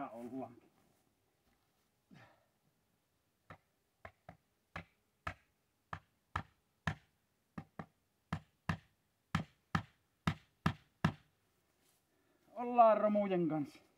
Sitä ollaan. Ollaan romujen kanssa.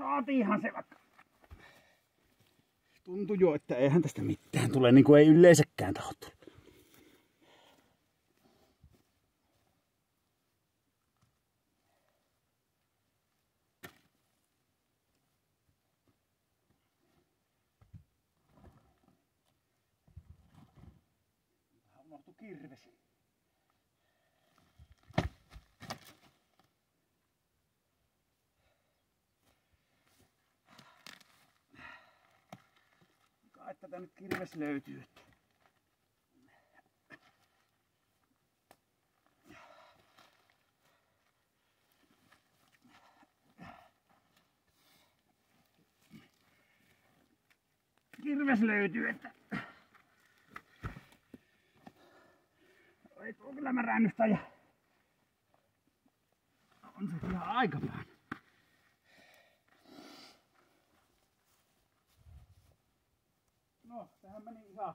Saatiinhan se vaikka. Tuntui jo, että eihän tästä mitään tule, niin kuin ei yleensäkään taho. Unohtu kirves. Tätä nyt kirves löytyy. Kirves löytyy, että ei tuo kyllä märännystä ja on se kyllä aika paljon. Ihan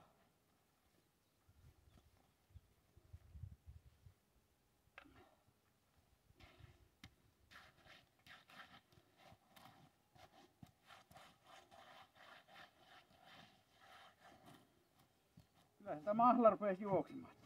Kyllä sitä mahla rupesi juoksemaan.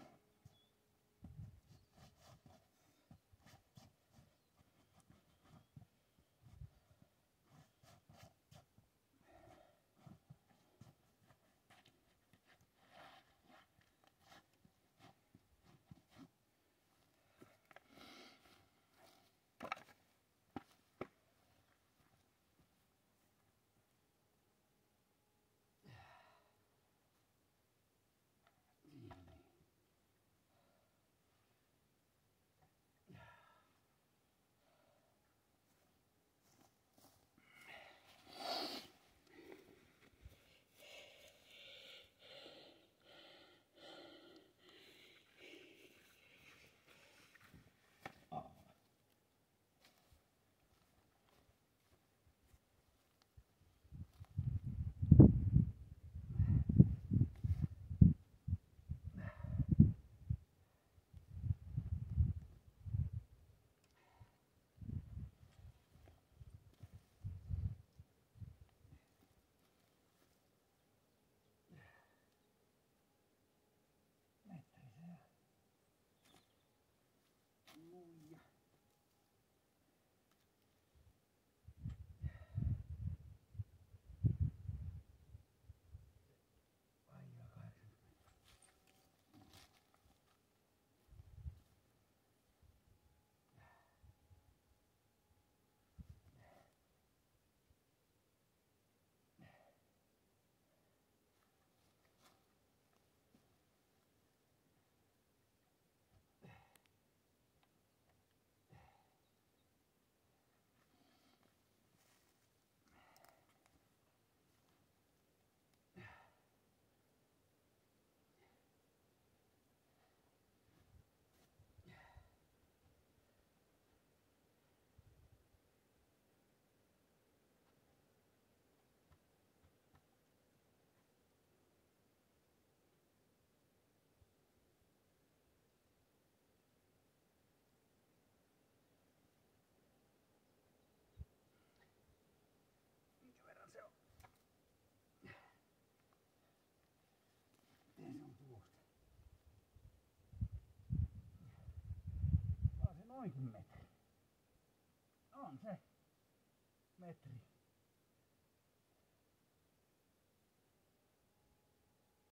30 metriä. On se metri.